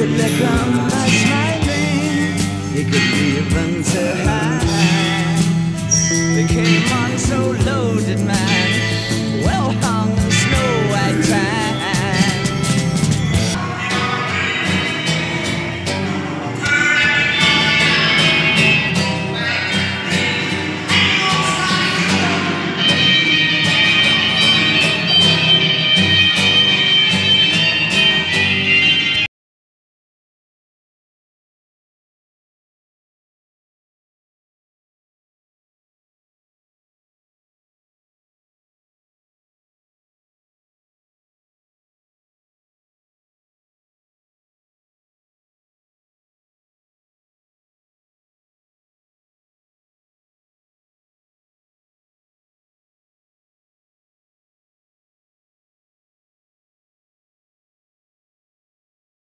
that they come.